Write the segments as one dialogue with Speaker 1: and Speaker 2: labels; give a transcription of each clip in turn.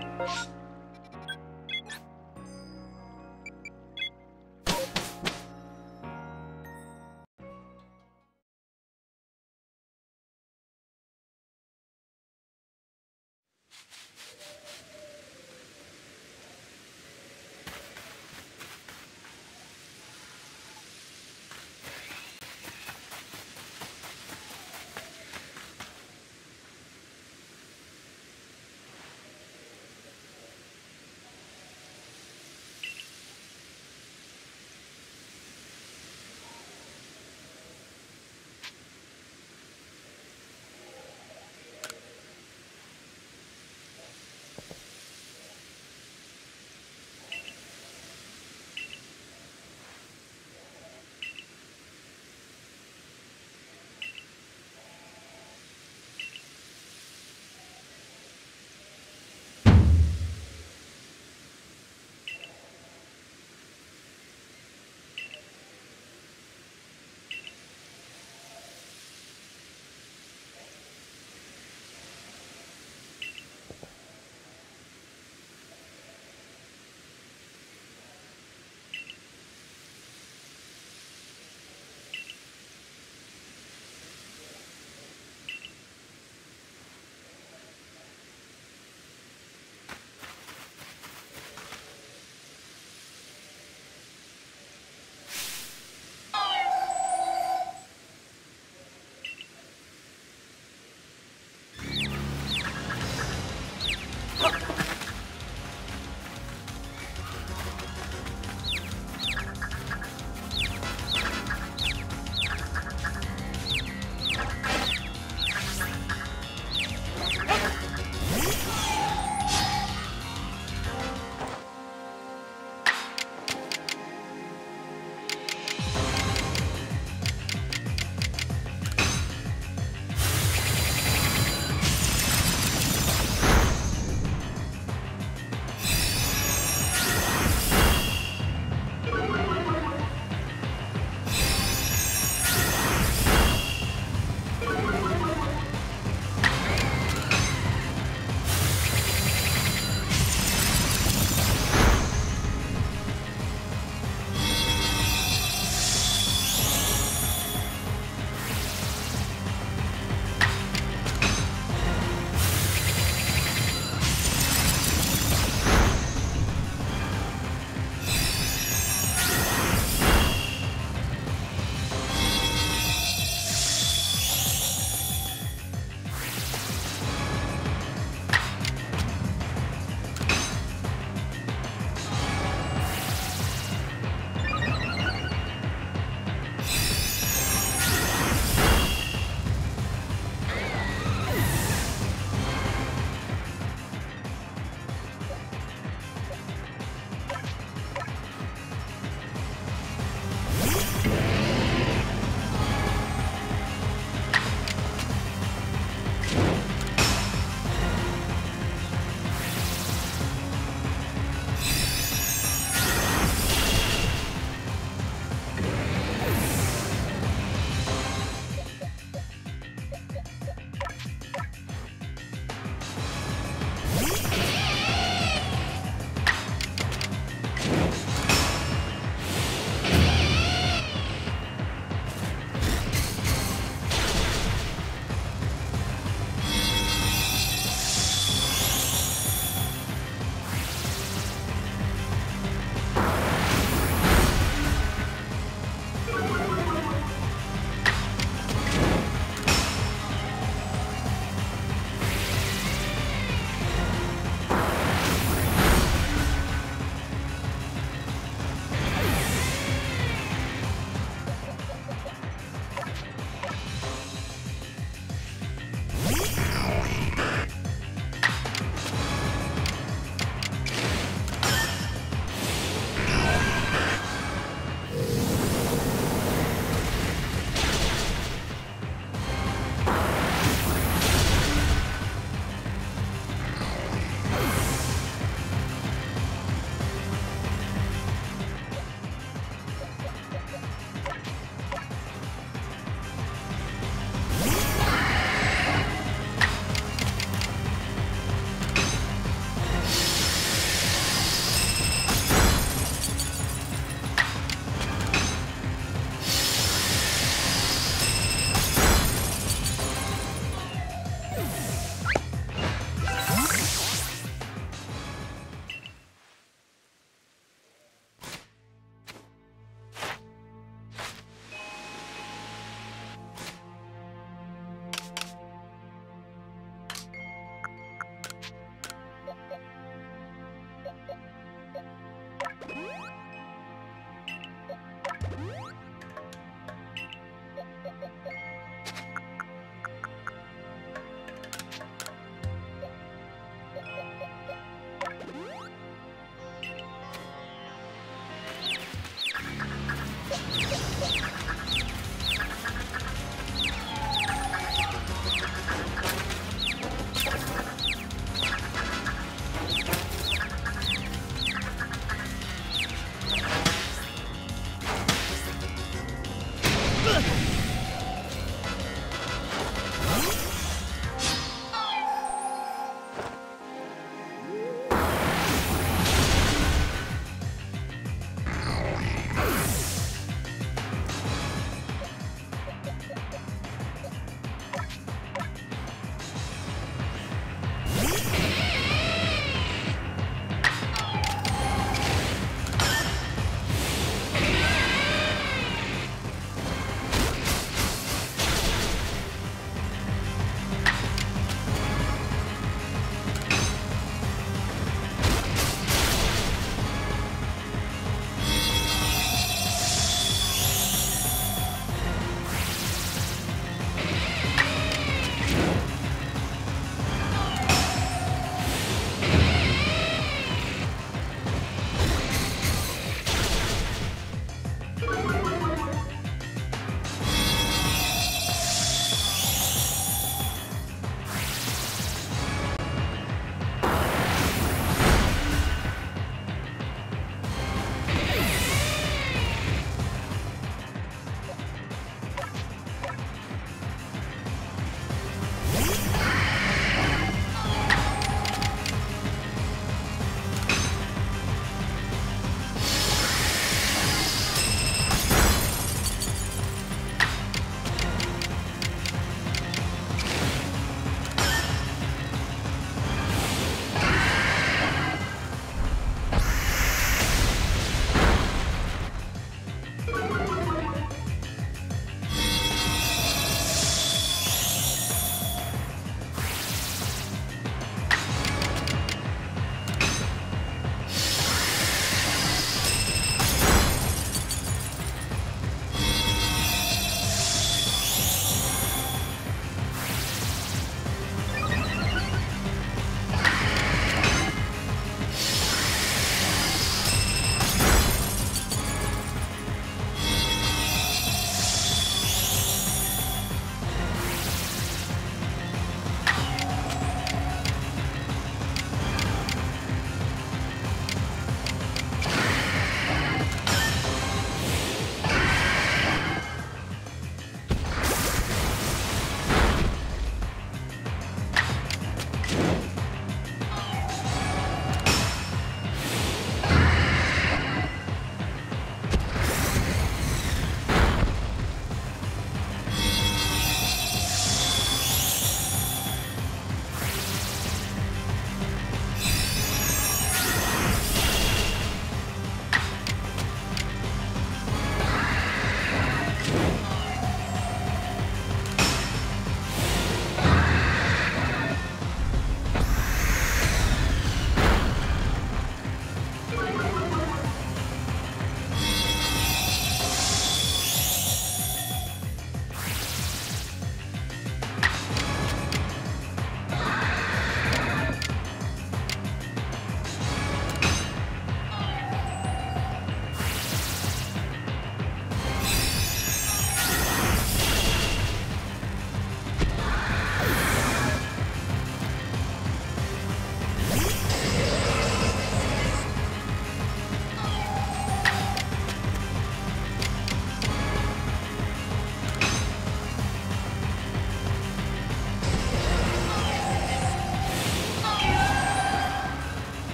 Speaker 1: you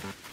Speaker 2: Thank you.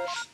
Speaker 3: you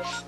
Speaker 3: you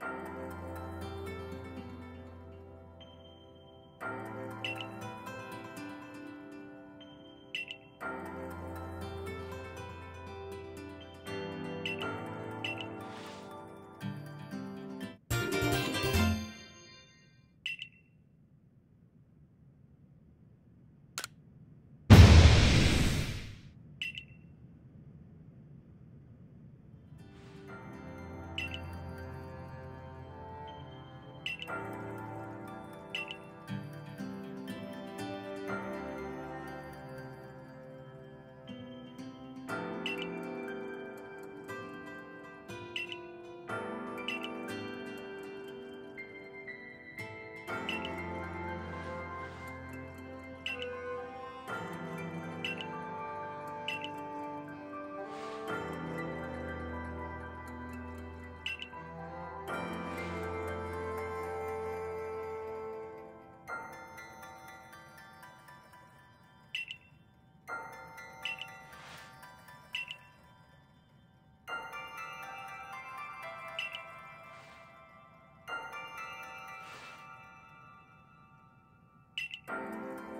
Speaker 3: Thank you. うん。